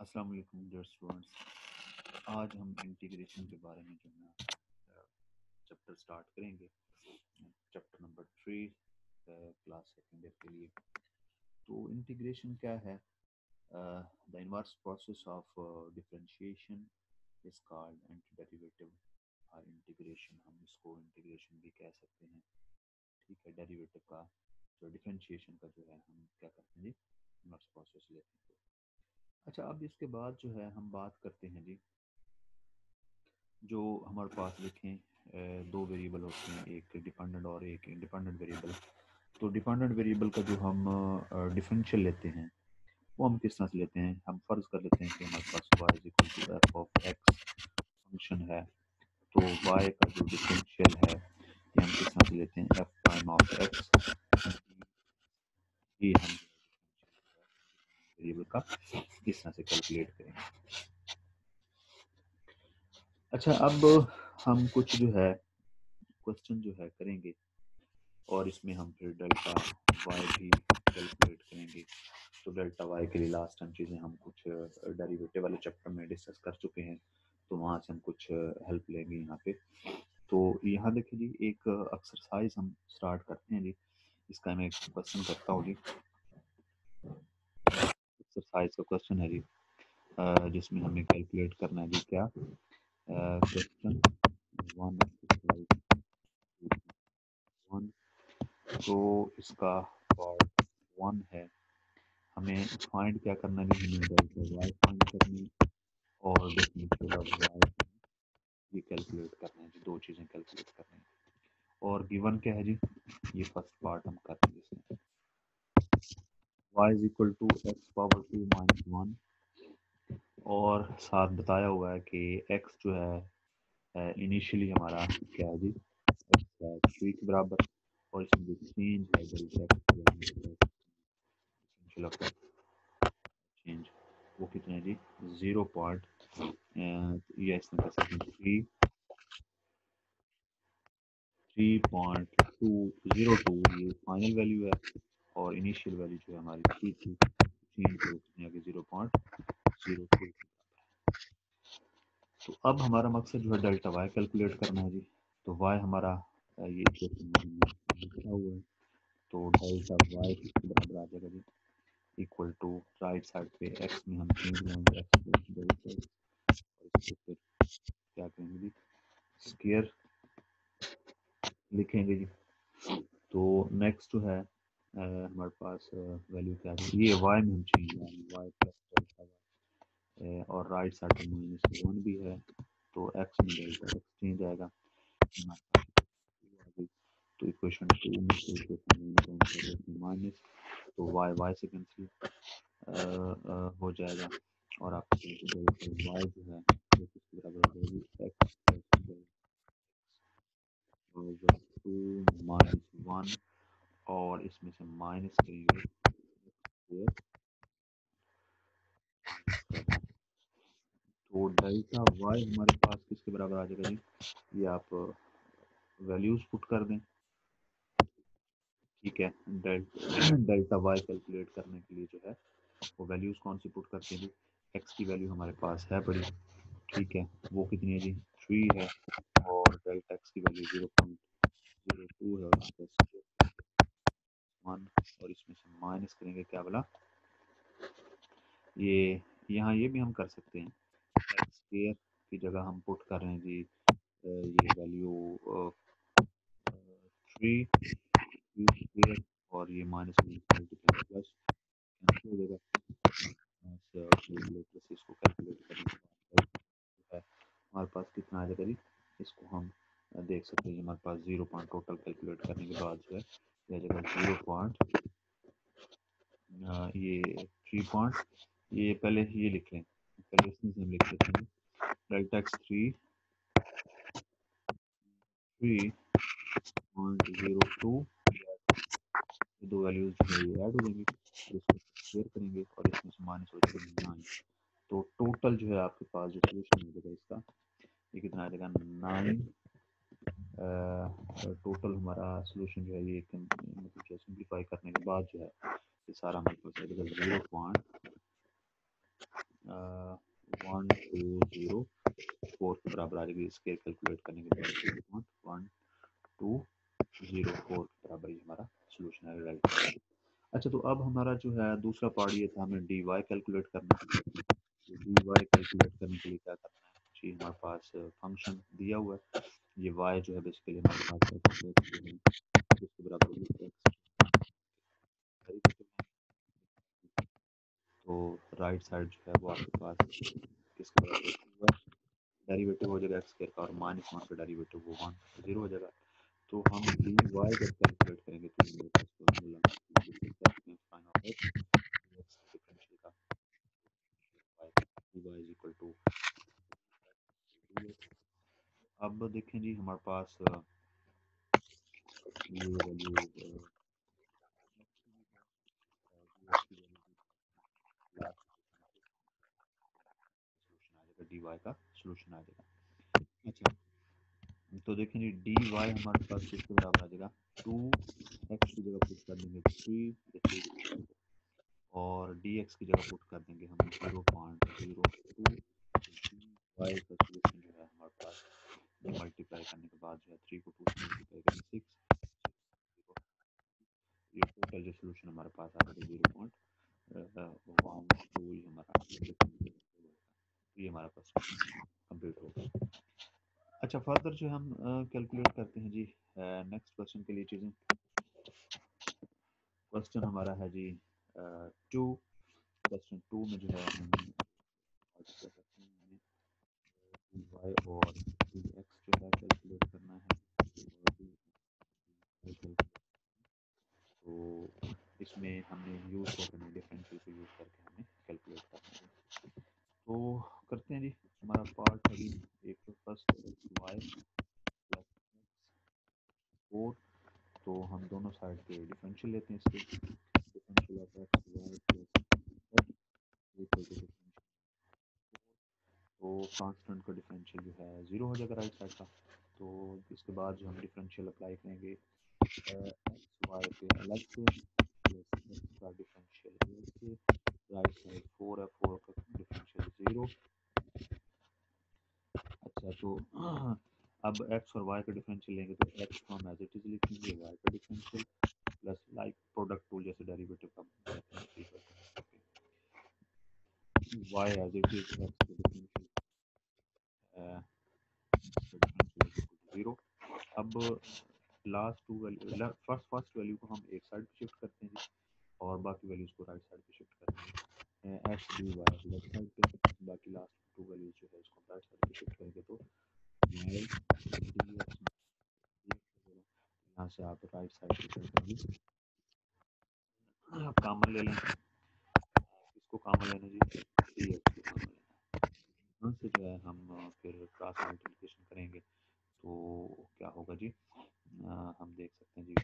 अस्सलाम वालेकुम dear students आज हम इंटीग्रेशन के बारे में जो है चैप्टर स्टार्ट करेंगे। Chapter number three class second के लिए। तो इंटीग्रेशन क्या है? The inverse process of differentiation is called anti और इंटीग्रेशन हम इसको इंटीग्रेशन भी कह सकते हैं। ठीक है डेरिवेटिव का, जो डिफरेंशिएशन का जो है, हम क्या करते हैं इनवर्स प्रोसेस लेते हैं। अच्छा अब इसके बाद जो है हम बात करते हैं जी। जो हमारे पास देखें दो वेरिएबल होते हैं, एक डिपेंडेंट और एक इंडिपेंडेंट वेरिएबल तो डिपेंडेंट वेरिएबल का जो हम डिफरेंशियल लेते हैं, वो हम किस तरह से लेते हैं? हम फ़र्ज़ कर लेते हैं कि हमारे पास Y to F of X function है। तो वाई का जो डिफरेंशियल है, ये हम किस तरह से लेते हैं? एफ़ प्राइम ऑफ़ एक्स ये हम वेरिएबल का किस तरह से कैलकुलेट करेंगे अच्छा अब हम कुछ जो है क्वेश्चन जो है करेंगे और इसमें हम फिर डेल्टा वाई भी कैलकुलेट करेंगे। तो डेल्टा वाई के लिए लास्ट टाइम चीज़ें हम कुछ डेरिवेटिव वाले चैप्टर में डिस्कस कर चुके हैं तो वहाँ से हम कुछ हेल्प लेंगे यहाँ पे। तो यहाँ देखिए जी, एक एक्सरसाइज हम स्टार्ट करते हैं जी। इसका मैं क्वेश्चन करता हूँ जी। एक्सरसाइज का क्वेश्चन है जी जिसमें हमें कैलकुलेट करना है जी क्या क्वेश्चन तो इसका पार्ट वन है। हमें फाइंड क्या करना है हमें वाई फाइंड करनी और ये कैलकुलेट करना है, जी दो चीज़ें कैलकुलेट करनी है। और गिवन क्या है जी? ये फ़र्स्ट पार्ट हम करते हैं। Y is equal to X power two minus one और साथ बताया हुआ है कि x जो है इनिशियली हमारा क्या है जी? थ्री के बराबर और इसमें जो चेंज है चेंज वो कितने है जी? ज़ीरो पॉइंट या इसमें कर सकते हैं three three point two zero two ये फाइनल वैल्यू है। और इनिशियल वैल्यू जो है हमारी थी चेंज हो कितनी आगे ज़ीरो पॉइंट ज़ीरो टू तो अब हमारा मकसद जो है डेल्टा वाई कैलकुलेट करना है जी। तो वाई हमारा ये लिखा हुआ है तो डेल्टा वाई बराबर आ जाएगा जी? इक्वल टू राइट साइड पे एक्स में हम चेंज लेंगे एक्स फिर क्या करेंगे जी? स्केयर लिखेंगे जी। तो नेक्स्ट जो है हमारे पास वैल्यू क्या है? ये वाई में हम चेंज वाई प्लस डेल्टा और राइट साइड पर माइनस वन भी है तो एक्स में डेल्टा एक्स चेंज आएगा। तो इक्वेशन टू में माइनस तो वाई वाई से कैंसिल हो जाएगा। और आपको वाई जो है वो किसके बराबर हो? जाएगी X plus two minus one और इसमें से माइनस करेंगे तो डेल्टा वाई हमारे पास किसके बराबर आ जाएगा जी? ये आप वैल्यूज़ पुट कर दें। ठीक है डेल्टा वाई कैलकुलेट करने के लिए जो है, वो वैल्यूज़ कौन सी पुट करते हैं एक्स की वैल्यू हमारे पास है बड़ी। ठीक है, वो कितनी है जी? थ्री है और डेल्टा एक्स की वैल्यू ज़ीरो टू है वन और इसमें से करेंगे क्या बोला ये, यहाँ ये भी हम कर सकते हैं। की जगह हम पुट कर रहे हैं जी ये वैल्यू थ्री और ये माइनस प्लस इसको कैलकुलेट करेंगे हमारे पास कितना आ जाएगा जी? इसको हम देख सकते हैं, हमारे पास ज़ीरो पॉइंट टोटल कैलकुलेट करने के बाद जो है ज़ीरो पॉइंट ये थ्री पॉइंट ये पहले ये लिख लें, पहले इसमें लिख लेते हैं। Delta X three three point zero two दो वैल्यूज़ ऐड हो जाएँगी इसको शेयर करेंगे और इसमें से माइनस हो जाएगा नाइन तो टोटल जो है आपके पास जो सोल्यूशन जाएगा इसका। ये कितना आ जाएगा? नाइन टोटल हमारा सोल्यूशन जो है ये मतलब सिंप्लीफाई करने के बाद जो है ये सारा हमारे पास आएगा zero point one two zero four के बराबर आ जाएगी स्केयर कैलकुलेट करने के बाद वन टू ज़ीरो फोर के बराबर ये हमारा सोल्यूशन है राइट अच्छा तो अब हमारा जो है, दूसरा पार्ट ये था हमें डी वाई कैलकुलेट करना। है डी वाई कैलकुलेट करने के लिए क्या करना है? जी, हमारे पास फ़ंक्शन दिया हुआ है। ये वाई जो है बेसिकली हमारे पास इसके बराबर तो राइट साइड जो है वो आपके पास किसके डेरिवेटिव हो जाएगा एक्स स्क्वायर का और माइनस वन का डेरिवेटिव वो वन ज़ीरो हो जाएगा। तो हम डी वाई जब कैलकुलेट करेंगे तो मेरे टू अब देखें जी हमारे पास ये वैल्यू डी वाई का सोल्यूशन आ जाएगा अच्छा तो देखें जी डी वाई हमारे पास किसके बराबर आ जाएगा? टू एक्स की जगह पुट कर देंगे थ्री और डी एक्स की जगह पुट कर देंगे हम ज़ीरो पॉइंट ज़ीरो का सोल्यूशन जो है हमारे पास मल्टीप्लाई करने के बाद जो है थ्री को टू से मल्टीप्लाई करेंगे सिक्स ये टोटल जो सोल्यूशन हमारे पास आ रहा है ज़ीरो पॉइंट टू हमारा। ये हमारा क्वेश्चन कंप्लीट होगा अच्छा फर्दर जो हम कैलकुलेट करते हैं जी नेक्स्ट क्वेश्चन के लिए चीज़ें। क्वेश्चन हमारा है जी टू क्वेश्चन टू में जो है हम वाई और एक्स जो है कैलकुलेट करना है। तो इसमें हमने यूज़ करना डिफरेंशियल को यूज़ करके हमें कैलकुलेट करना है। तो करते हैं जी, हमारा पार्ट है जी एक तो फ़र्स्ट वाई प्लस फोर तो हम दोनों साइड के डिफरेंशियल लेते हैं इसके। डिफरेंशियल एक्स वाई तो कांस्टेंट का डिफरेंशियल जो है ज़ीरो हो जाएगा राइट साइड का। तो इसके बाद जो हम डिफरेंशियल अप्लाई करेंगे एक्स वाई पे अलग से डिफरेंशियल राइट साइड फोर है फोर का डिफरेंशियल ज़ीरो अच्छा तो अब एक्स और वाई का डिफरेंशियल लेंगे तो एक्स को हम एज इट इज़ लिखेंगे वाई का differential plus like product tool जैसे डेरिवेटिव का Y as it is X का डिफरेंशियल ज़ीरो अब last two value first first value को हम एक साइड पे शिफ्ट करते हैं और बाकी वैल्यूज़ को राइट साइड पे शिफ्ट करते हैं। X D Y left side पे, बाकी लास्ट टू वैल्यूज़ जो है राइट साइड पे शिफ्ट करेंगे तो यहाँ से आप राइट साइड आप कामन ले लें। इसको कामन लेना जी। डी एक्स को कामन लेना यहाँ से जो है हम फिर क्रॉस मल्टीप्लिकेशन करेंगे। तो क्या होगा जी? आ, हम देख सकते हैं जी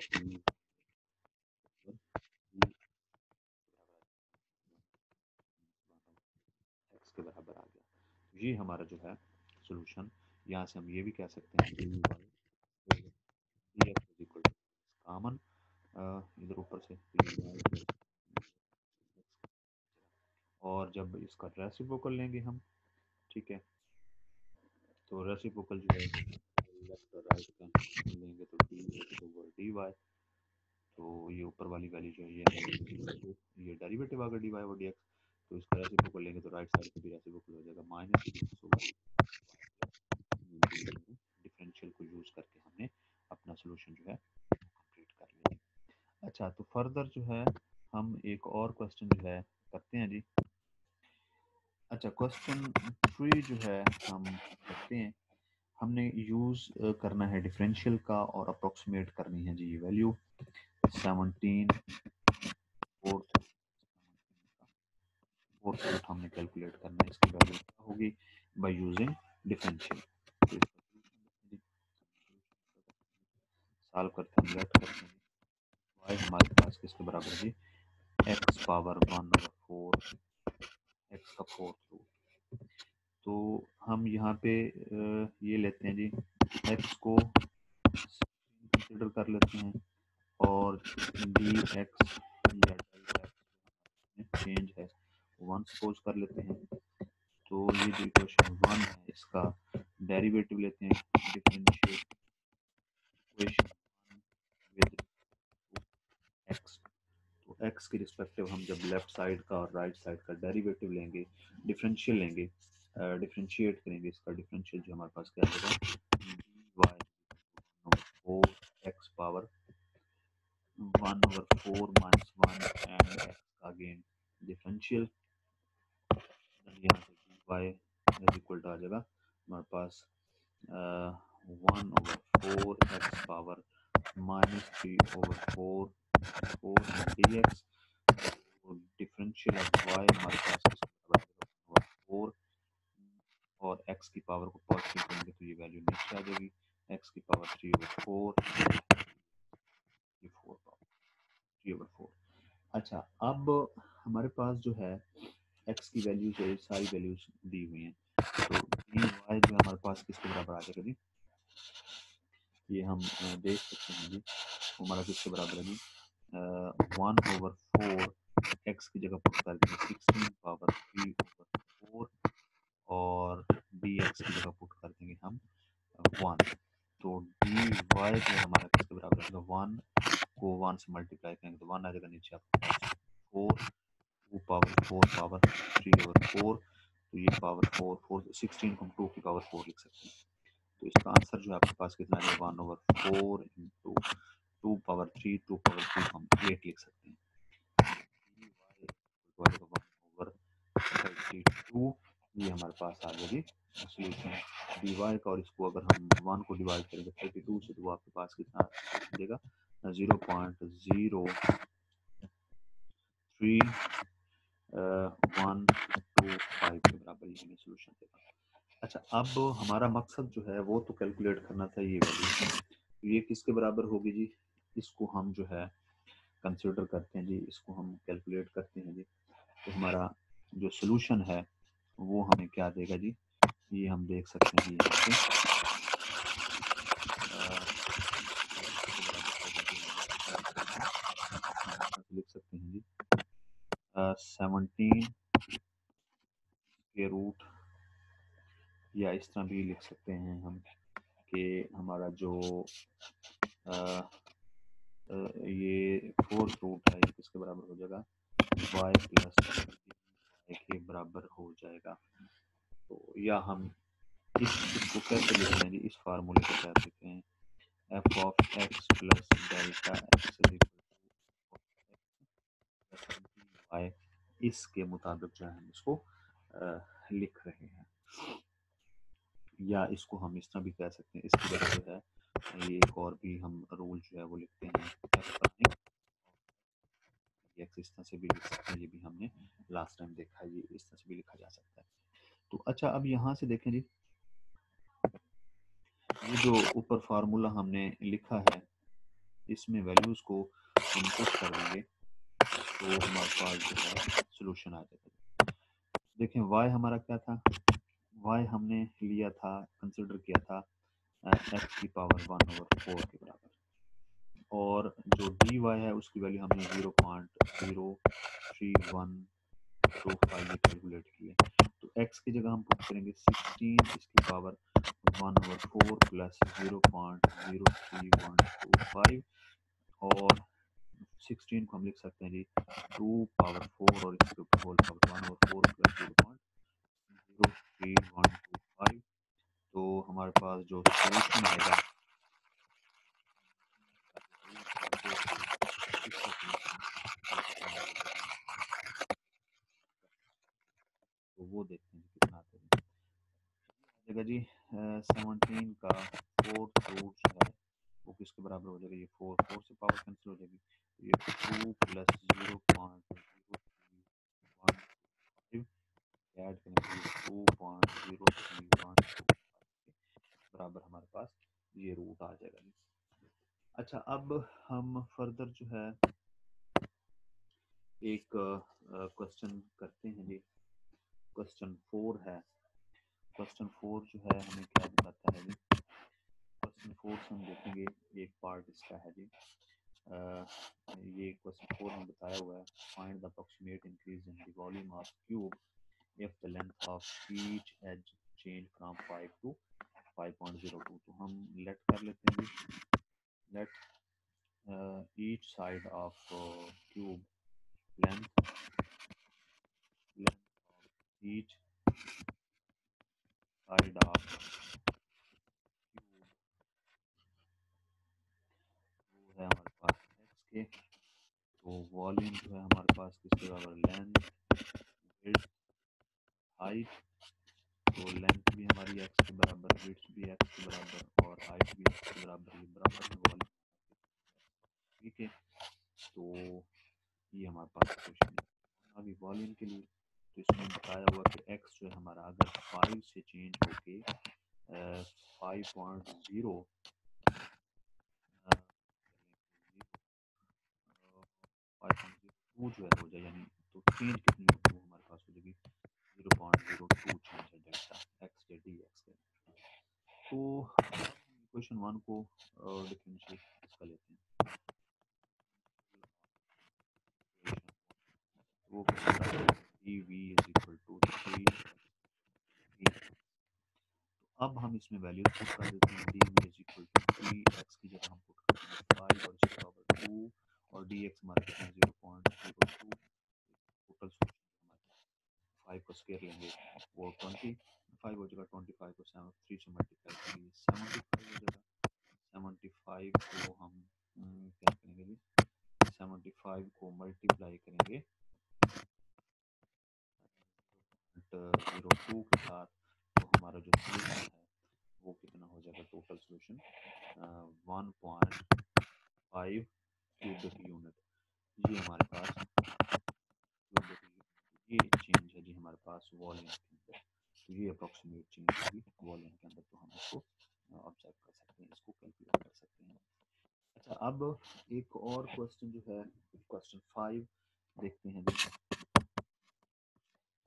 एक्स के बराबर आ गया ये हमारा जो है सोल्यूशन यहाँ से हम ये भी कह सकते हैं कामन इधर ऊपर से और जब इसका रेसिप्रोकल लेंगे हम, ठीक है? तो रेसिप्रोकल जो है लेफ़्ट और राइट का लेंगे तो डी ओवर डी वाई तो ये ऊपर वाली वैल्यू जो है ये ये डेरिवेटिव गया D Y over D X तो इसका रेसिप्रोकल लेंगे तो राइट साइड पे भी रेसिप्रोकल हो जाएगा माइनस डिफरेंशियल को यूज़ करके हमने अपना सोल्यूशन जो है कंप्लीट कर लिया अच्छा तो फर्दर जो है, हम एक और क्वेश्चन जो है, करते हैं जी। अच्छा क्वेश्चन थ्री जो है, हम करते हैं। हमने यूज़ करना है डिफरेंशियल का और अप्रोक्सीमेट करनी है जी ये वैल्यू सेवनटीन फोर्थ रूट हमने कैलकुलेट करना है, इसकी वैल्यू क्या होगी? बाय यूजिंग डिफरेंशियल सॉल्व करते हैं लेट करते हैं। वाई हमारे पास किसके बराबर जी X power one over four X का फोर्थ रूट तो हम यहाँ पे ये लेते हैं जी। एक्स को कंसिडर कर लेते हैं और डी एक्स चेंज है। वन सपोज़ कर लेते हैं। तो ये जो इक्वेशन वन है, इसका डेरिवेटिव लेते हैं डिफरेंशियल इक्वेशन विद एक्स तो एक्स के रिस्पेक्टिव हम जब लेफ़्ट साइड का और राइट साइड का डेरिवेटिव लेंगे डिफरेंशियल लेंगे डिफरेंशिएट करेंगे, इसका डिफरेंशियल जो हमारे पास क्या होगा? Y four X power one over four minus one and X का अगेन डिफरेंशियल यहाँ से वाई इज़ इक्वल टू आ जाएगा। हमारे पास one over four X power minus three over four four D X differential of Y हमारे पास four और x की पावर को पॉजिटिव करेंगे तो ये वैल्यू नीचे आ जाएगी। एक्स की power three over four three over four अच्छा अब हमारे पास जो है एक्स की वैल्यू जो है, सारी वैल्यूज़ दी हुई हैं। तो वाई जो हमारे पास किसके बराबर आ जाएगा जी? ये हम देख सकते हैं जी। हमारा किसके बराबर है जी? वन ओवर फोर एक्स की जगह पुट कर देंगे पावर थ्री ओवर फोर और डी एक्स की जगह पुट कर देंगे हम वन तो डी वाई जो हमारा किसके बराबर है? वन को वन से मल्टीप्लाई करेंगे तो वन आ जाएगा नीचे आपके पास four two power four power three over four तो ये पावर फोर फोर सिक्सटीन को हम टू की पावर फोर लिख सकते हैं। तो इसका आंसर जो है आपके पास कितना है? One over four into two power three two power three हम एट लिख सकते हैं। टू ये हमारे पास आ जाएगी। सोल्यूशन डी वाई का और इसको अगर हम वन को डिवाइड करेंगे थर्टी टू से तो वो आपके पास कितना देगा? Zero point zero three one two five के बराबर ये हमें सोल्यूशन देगा। अच्छा अब हमारा मकसद जो है, वो तो कैलकुलेट करना था ये वैल्यू तो ये किसके बराबर होगी जी? इसको हम जो है कंसिडर करते हैं जी, इसको हम कैलकुलेट करते हैं जी। तो हमारा जो सोल्यूशन है, वो हमें क्या देगा जी? ये हम देख सकते हैं यहाँ पे लिख सकते हैं जी सेवनटीन के रूट या इस तरह भी लिख सकते हैं हम कि हमारा जो आ, आ, ये फोर्थ रूट है किसके बराबर हो जाएगा? वाई प्लस के बराबर हो जाएगा। तो या हम इस इसको कैसे लिखते हैं इस फार्मूले को क्या लिखते हैं F of X plus delta X Y इसके मुताबिक जो है हम इसको लिख रहे हैं। या इसको हम इस तरह भी कह सकते हैं, इसकी वजह से है, ये एक और भी हम रूल जो है वो लिखते हैं इस तरह से भी लिख सकते हैं, ये भी हमने लास्ट टाइम देखा ये इस तरह से भी लिखा जा सकता है। तो अच्छा अब यहाँ से देखें जी। ये जो ऊपर फार्मूला हमने लिखा है, इसमें वैल्यूज़ को हम पुट कर देंगे तो हमारे पास जो है सोल्यूशन आ जाएगा देखें वाई हमारा क्या था? वाई हमने लिया था कंसिडर किया था एक्स की पावर वन ओवर फोर के बराबर। और जो डी वाई है, उसकी वैल्यू हमने zero point zero three one two five calculate किए तो एक्स की जगह हम पुट करेंगे सिक्सटीन इसकी power one over four plus zero point zero three one two five और सिक्सटीन को हम लिख सकते हैं जी। टू पावर फोर और इसके ऊपर होल पावर वन और four plus zero point zero three one two five तो हमारे पास जो सोल्यूशन आएगा तो वो देखते हैं कितना आते हैं। जी सेवनटीन का फोर रूट है, वो किसके बराबर हो जाएगा? ये फोर फोर से पावर कैंसिल हो जाएगी। ये two plus zero point add करेंगे two point zero three one बराबर हमारे पास ये रूट आ जाएगा अच्छा अब हम फर्दर जो है एक क्वेश्चन करते हैं जी। क्वेश्चन फोर है। क्वेश्चन फोर जो है हमें क्या बताता है जी? क्वेश्चन फोर से हम देखेंगे एक पार्ट इसका है जी। ये क्वेश्चन बताया हुआ है find the approximate increase in the volume of cube if the length of each edge change from 5 to 5.02 तो हम लेट कर लेते हैं let each side of cube length length each side of x के तो वॉल्यूम जो है हमारे पास किसके बराबर लेंथ हाइट तो लेंथ भी हमारी एक्स के बराबर विड्थ भी एक्स के बराबर और हाइट भी एक्स के बराबर, ये बराबर में वॉल्यूम ठीक है? तो ये हमारे पास क्वेश्चन है। अभी वॉल्यूम के लिए तो इसमें बताया हुआ कि एक्स जो है हमारा अगर फाइव से चेंज होके फाइव पॉइंट ज़ीरो टू जो है हो जाए, यानी तो चेंज कितनी वो हमारे पास हो जाएगी? Zero point zero two change है delta x J D X के। तो क्वेश्चन वन को डिफरेंशिएट इसका लेते हैं? वो d v is equal to three अब हम इसमें वैल्यू पुट कर देते हैं। D v is equal to three x की जगह हम पुट करते हैं फाइव और इसके बराबर टू और डी एक्स हमारे कितना ज़ीरो टू टोटल फाइव को स्केयर लेंगे वो ट्वेंटी फाइव हो जाएगा ट्वेंटी फाइव को सेवन थ्री से मल्टीप्लाई करेंगे सेवेंटी फाइव हो जाएगा। सेवेंटी फाइव को हम हम्म, क्या करेंगे जी? सेवेंटी फाइव को मल्टीप्लाई करेंगे। ज़ीरो टू के साथ तो हमारा जो सोल्यूशन है वो कितना हो जाएगा total solution one point five cubic unit ये हमारे पास ये चेंज हमारे पास वॉल्यूम के अंदर ये अप्रोक्सीमेट चेंज होगी। वॉल्यूम के अंदर तो हम इसको ऑब्ज़र्व कर सकते हैं इसको कैलकुलेट कर सकते हैं। अच्छा अब एक और क्वेश्चन जो है क्वेश्चन फाइव देखते हैं।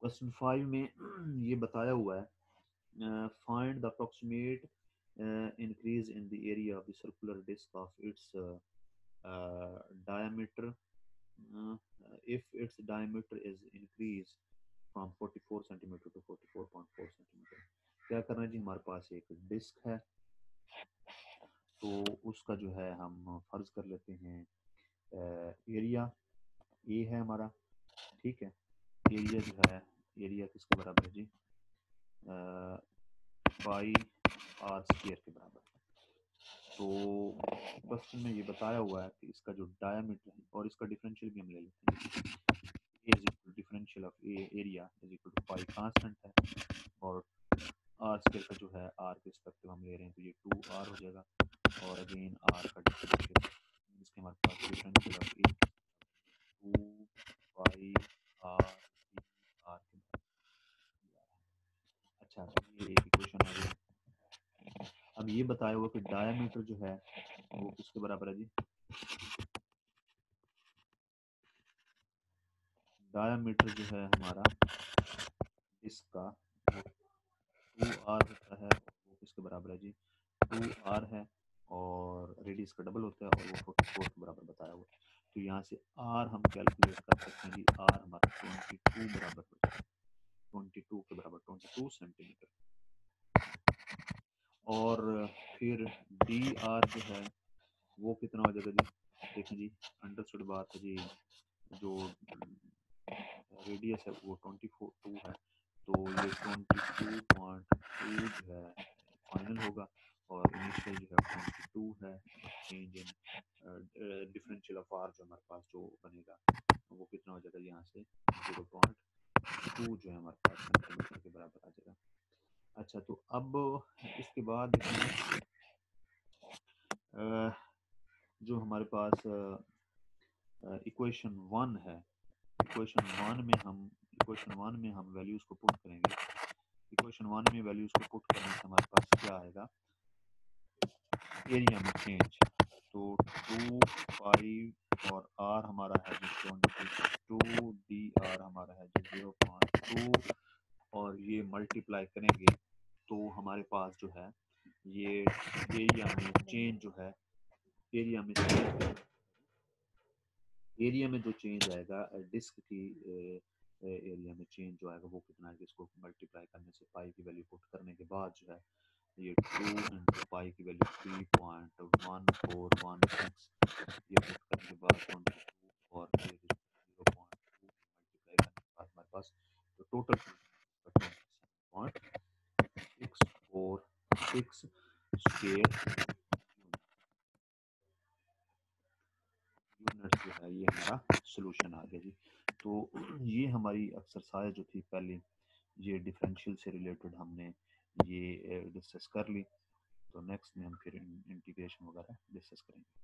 क्वेश्चन फाइव में ये बताया हुआ है find the approximate increase in the area of the circular disc of its diameter. Uh, if its diameter is increased from 44 centimeter to 44.4 centimetre क्या करना है जी? हमारे पास एक डिस्क है। तो उसका जो है हम फ़र्ज़ कर लेते हैं एरिया ए है हमारा। ठीक है? एरिया जो है एरिया किसके बराबर है जी? पाई आर स्क्र के बराबर। तो क्वेश्चन में ये बताया हुआ है कि इसका जो डायमीटर है और इसका डिफरेंशियल भी हम ले लेते हैं। Differential of area is equal to pi constant है और आर स्क्वायर का जो है आर के रिस्पेक्टिव हम ले रहे हैं तो ये टू आर हो जाएगा और अगेन आर का डिफरेंशियल इसके हमारे पास differential of A two pi r r के अच्छा ये एक इक्वेशन आ गया। अब ये बताया हुआ कि डायमीटर जो है, वो किसके बराबर है जी? डायमीटर जो है हमारा इसका टू आर होता है वो किसके बराबर है जी? टू आर है और रेडियस का डबल होता है और वो फोर्टी फोर के बराबर बताया हुआ तो यहाँ से आर हम कैलकुलेट कर सकते हैं जी, आर हमारा ट्वेंटी टू बराबर ट्वेंटी टू के बराबर, ट्वेंटी टू सेंटीमीटर। और फिर डी आर जो है वो कितना हो जाएगा जी? देखें जी, अंडरस्टूड बात है जी, जो रेडियस है, वो ट्वेंटी फोर टू है। तो ये ट्वेंटी टू पॉइंट टू जो है फाइनल होगा और इनिशियल जो है ट्वेंटी टू है change in differential of r जो हमारे पास जो बनेगा, वो कितना हो जाएगा यहाँ से? ज़ीरो पॉइंट टू जो है हमारे पास सेंटीमीटर के बराबर आ जाएगा। अच्छा तो अब इसके बाद जो हमारे पास इक्वेशन वन है इक्वेशन वन में हम इक्वेशन वन में हम वैल्यूज़ को पुट करेंगे। इक्वेशन वन में वैल्यूज़ को पुट करने से हमारे पास क्या आएगा? एरिया में चेंज तो टू फाइव और आर हमारा है टू डी आर हमारा है जी ज़ीरो पॉइंट टू और ये मल्टीप्लाई करेंगे तो हमारे पास जो है, ये एरिया में चेंज जो है एरिया में एरिया में जो चेंज आएगा डिस्क की एरिया में चेंज जो आएगा, वो कितना आएगा इसको मल्टीप्लाई करने से पाई की वैल्यू पुट करने के बाद जो है, ये टू इंटू पाई की value three point one four one six ये पुट करने के बाद और ज़ीरो पॉइंट टू मल्टीप्लाई करने के बाद हमारे पास तो total point six four six square unit जो है, ये हमारा सोल्यूशन आ गया जी। तो ये हमारी एक्सरसाइज जो थी पहले, ये डिफरेंशियल से रिलेटेड हमने ये डिस्कस कर ली। तो नेक्स्ट में हम फिर इंटीग्रेशन वगैरह डिस्कस करेंगे।